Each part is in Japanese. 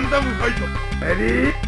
ガンダムファイト。レディー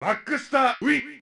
バックスターウィン